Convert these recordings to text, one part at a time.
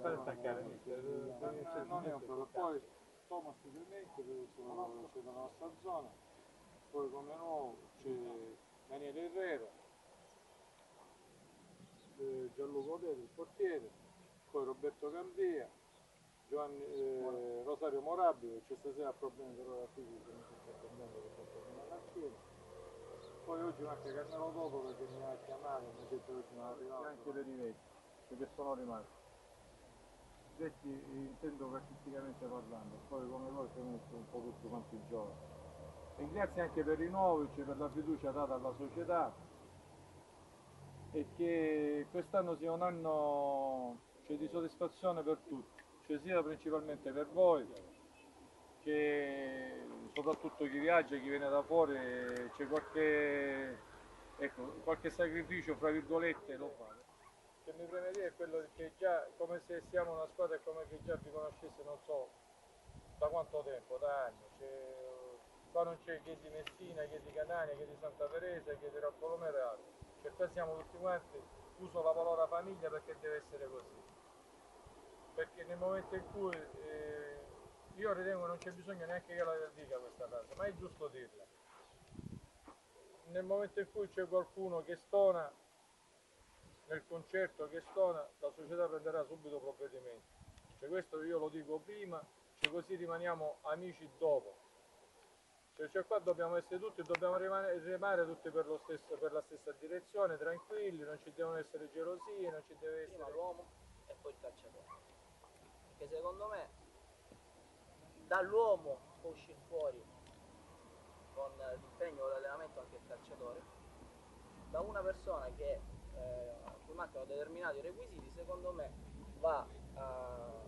Fare staccare mister. Non è un problema, poi Thomas Clemente, che sono nella nostra zona, poi come nuovo c'è Daniele Herrera, eh, Gianluca Odete, il portiere, poi Roberto Gambia, Giovanni, eh, Rosario Morabio, che c'è stasera ha problemi però la fisica, non si sta prendendo perché ha problemi alla schiena. Poi oggi manca Carmelo dopo perché mi ha chiamato, mi ha detto che non è arrivato. anche per i vecchi, che sono rimasti. Vecchi intendo calcisticamente parlando, poi come voi siamo un po' tutti quanti i giovani. E grazie anche per Rinovic, per la fiducia data alla società e che quest'anno sia un anno cioè, di soddisfazione per tutti, cioè sia principalmente per voi che soprattutto chi viaggia, chi viene da fuori, c'è qualche, ecco, qualche sacrificio, fra virgolette, lo fa che mi preme dire è quello che già, come se siamo una squadra e come che già vi conoscesse, non so, da quanto tempo, da anni. Cioè, qua non c'è chi è di Messina, chi è di Catania, chi è di Santa Teresa, chi è di Roccolome Reale. Cioè qua siamo tutti quanti, uso la parola famiglia perché deve essere così. Perché nel momento in cui eh, io ritengo non c'è bisogno neanche che la dica questa frase, ma è giusto dirla. Nel momento in cui c'è qualcuno che stona nel concerto che stona, la società prenderà subito provvedimenti. Cioè questo io lo dico prima, cioè così rimaniamo amici dopo. Cioè, cioè qua dobbiamo essere tutti, dobbiamo remare tutti per, lo stesso, per la stessa direzione, tranquilli, non ci devono essere gelosie, non ci deve prima essere... l'uomo e poi il calciatore. Perché secondo me dall'uomo può uscire fuori con l'impegno l'allenamento anche il calciatore. Da una persona che eh, mancano determinati requisiti, secondo me va a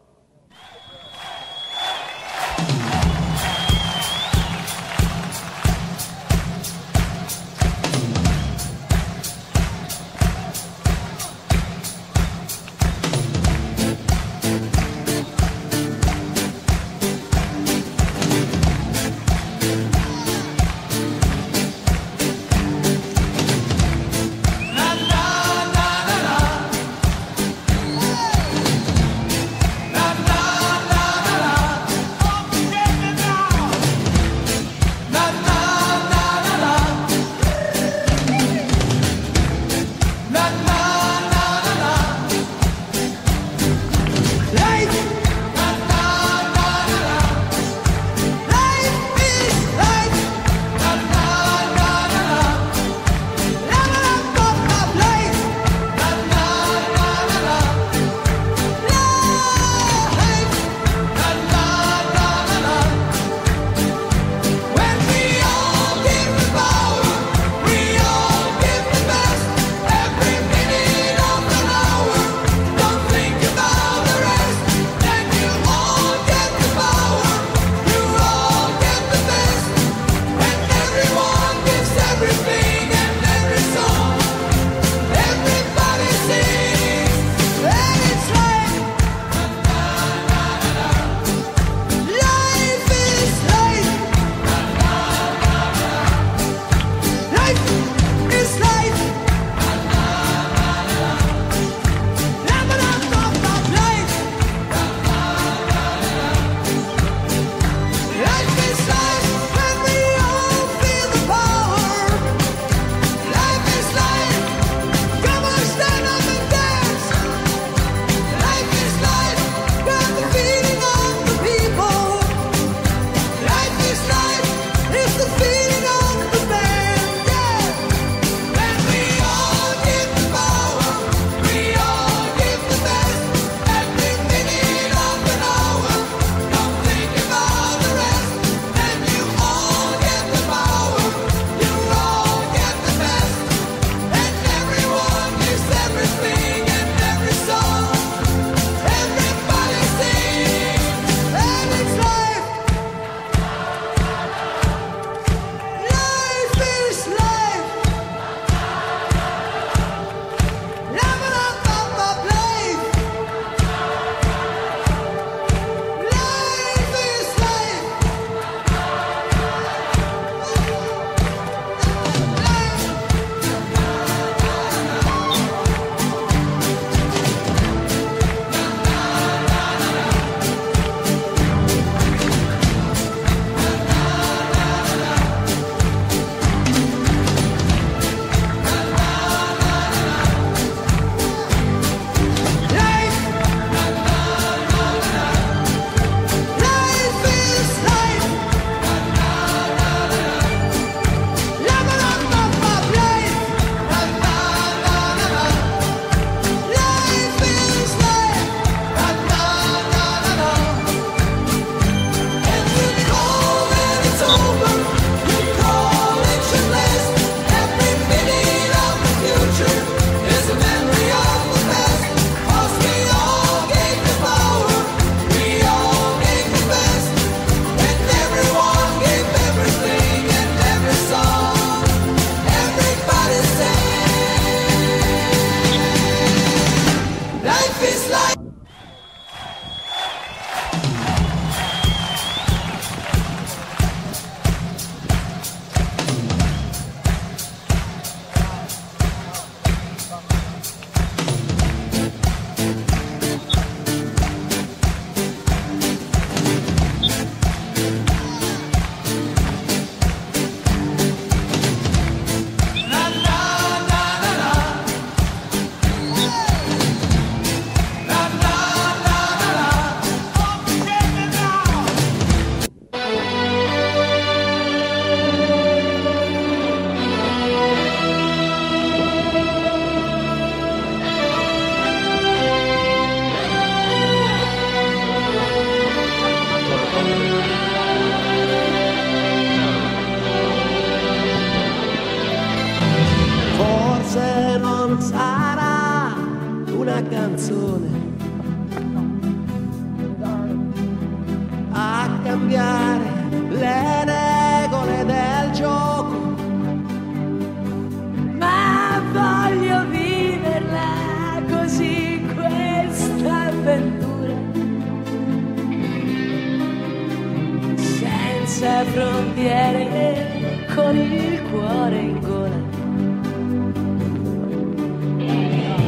frontiere con il cuore in gola.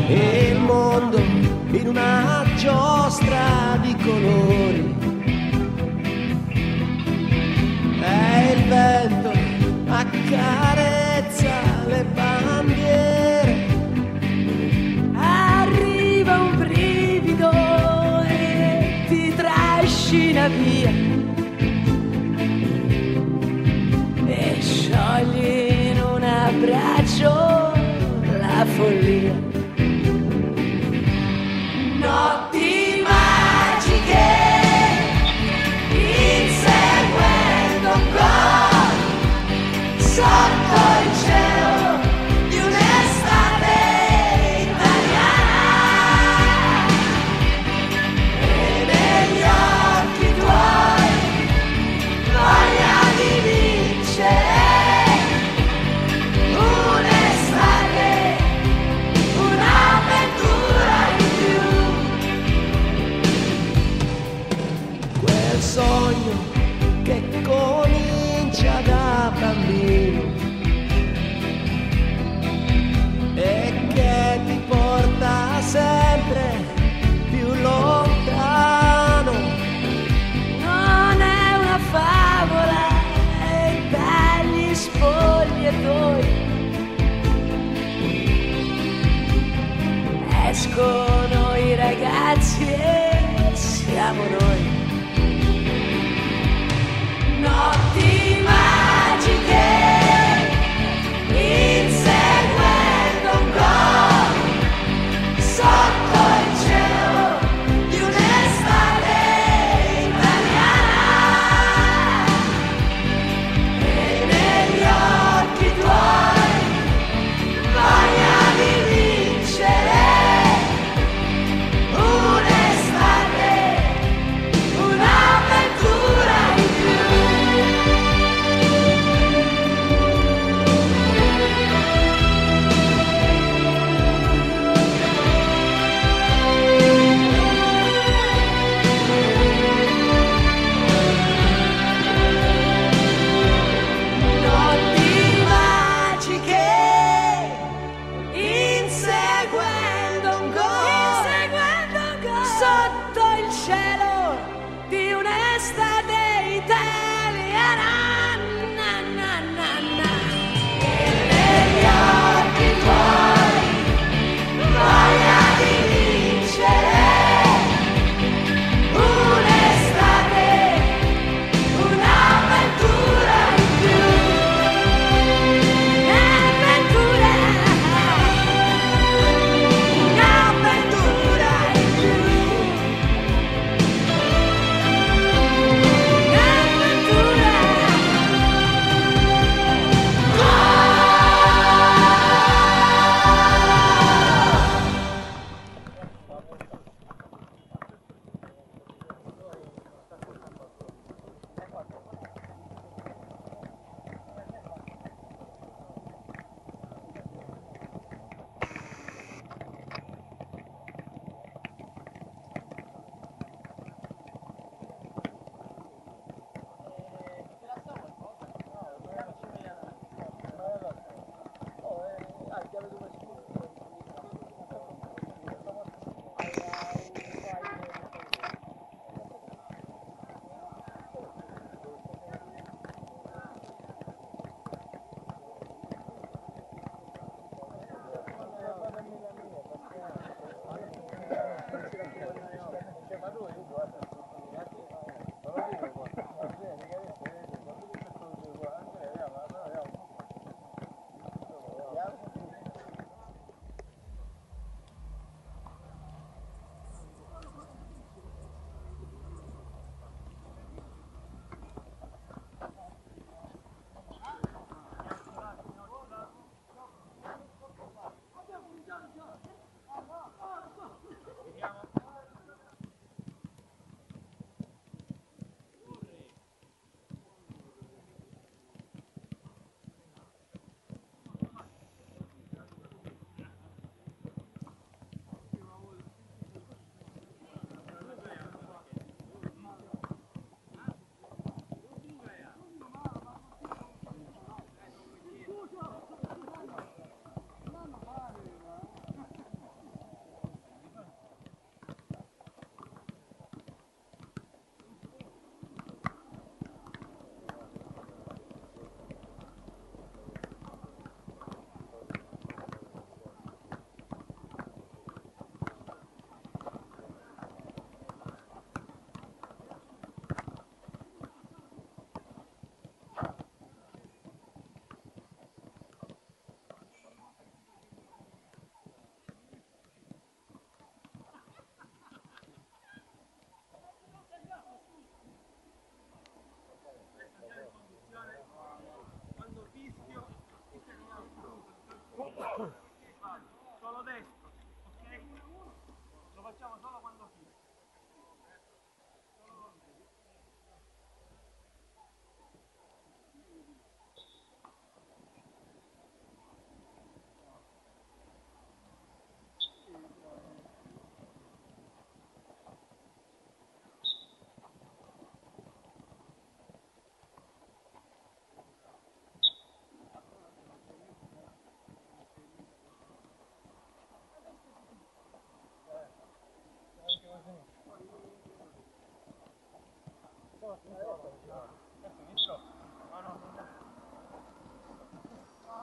E il mondo in una giostra di colori. E il vento accarezza le bandiere. Arriva un brivido e ti trascina via.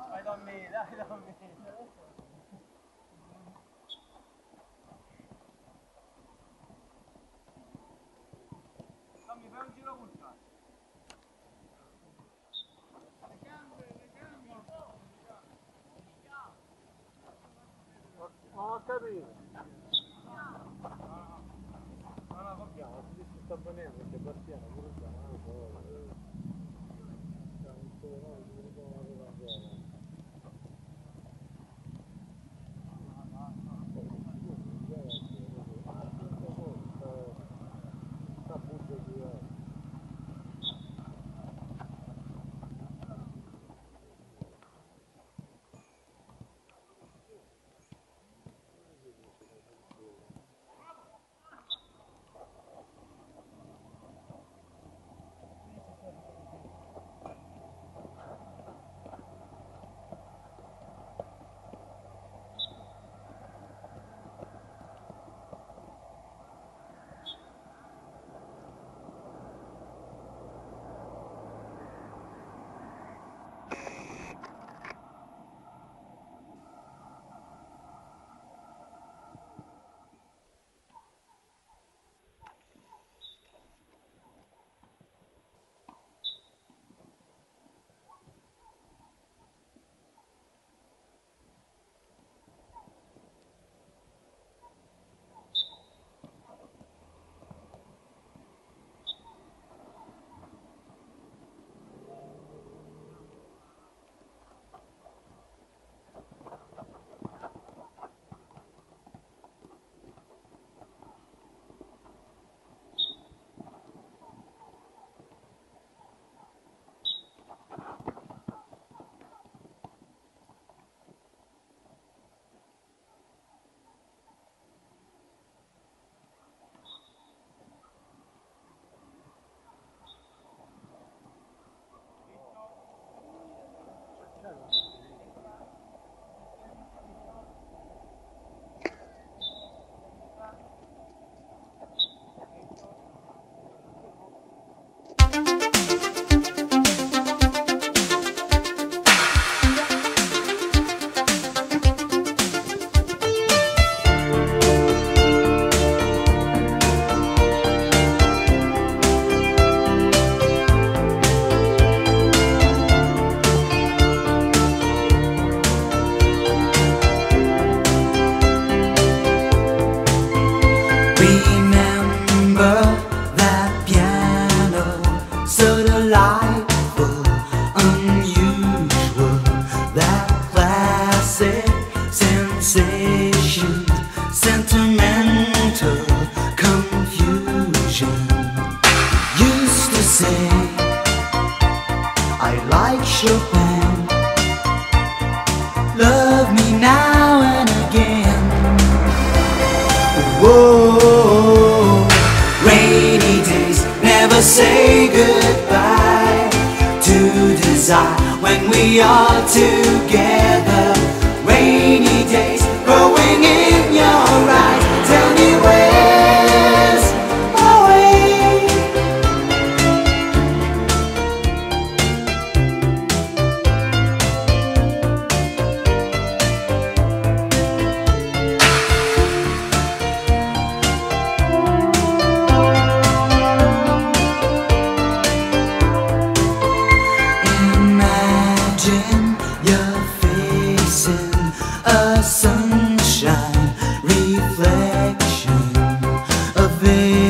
Dai da me, dai da me. Dammi, fai un giro col cazzo. Non ho capito. Sta venendo perché Bastiano pure sta, non lo so. desire when we are together. Rainy days growing in your eyes. action of it.